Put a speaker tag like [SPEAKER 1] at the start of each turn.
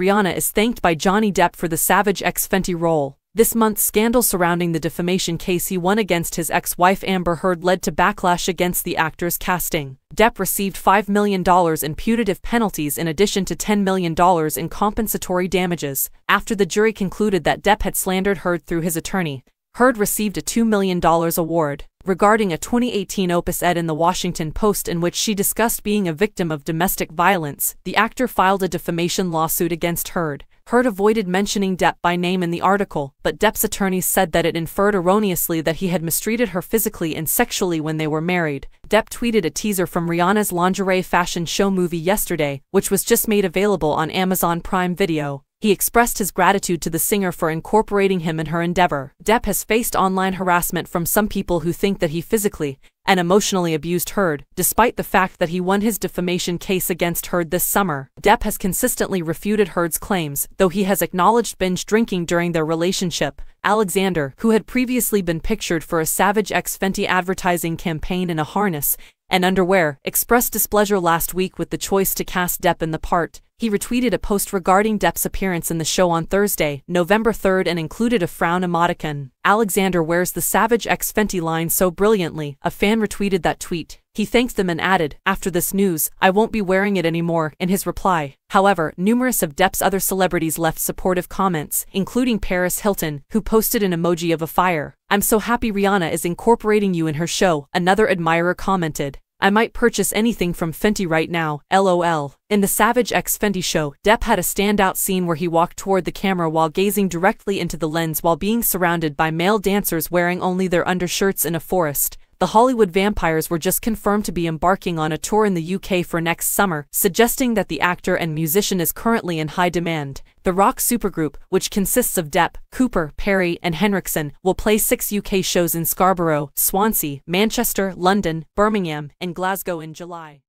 [SPEAKER 1] Rihanna is thanked by Johnny Depp for the Savage X Fenty role. This month's scandal surrounding the defamation case he won against his ex-wife Amber Heard led to backlash against the actor's casting. Depp received $5 million in putative penalties in addition to $10 million in compensatory damages, after the jury concluded that Depp had slandered Heard through his attorney. Heard received a $2 million award regarding a 2018 op-ed in the Washington Post in which she discussed being a victim of domestic violence. The actor filed a defamation lawsuit against Heard. Heard avoided mentioning Depp by name in the article, but Depp's attorneys said that it inferred erroneously that he had mistreated her physically and sexually when they were married. Depp tweeted a teaser from Rihanna's lingerie fashion show movie yesterday, which was just made available on Amazon Prime Video. He expressed his gratitude to the singer for incorporating him in her endeavor. Depp has faced online harassment from some people who think that he physically and emotionally abused Heard, despite the fact that he won his defamation case against Heard this summer. Depp has consistently refuted Heard's claims, though he has acknowledged binge drinking during their relationship. Alexander, who had previously been pictured for a Savage X Fenty advertising campaign in a harness and underwear, expressed displeasure last week with the choice to cast Depp in the part. He retweeted a post regarding Depp's appearance in the show on Thursday, November 3rd and included a frown emoticon. Alexander wears the Savage X Fenty line so brilliantly, a fan retweeted that tweet. He thanked them and added, after this news, I won't be wearing it anymore, in his reply. However, numerous of Depp's other celebrities left supportive comments, including Paris Hilton, who posted an emoji of a fire. I'm so happy Rihanna is incorporating you in her show, another admirer commented. I might purchase anything from Fenty right now, lol. In the Savage X Fenty show, Depp had a standout scene where he walked toward the camera while gazing directly into the lens while being surrounded by male dancers wearing only their undershirts in a forest. The Hollywood Vampires were just confirmed to be embarking on a tour in the UK for next summer, suggesting that the actor and musician is currently in high demand. The rock supergroup, which consists of Depp, Cooper, Perry, and Henriksen, will play six UK shows in Scarborough, Swansea, Manchester, London, Birmingham, and Glasgow in July.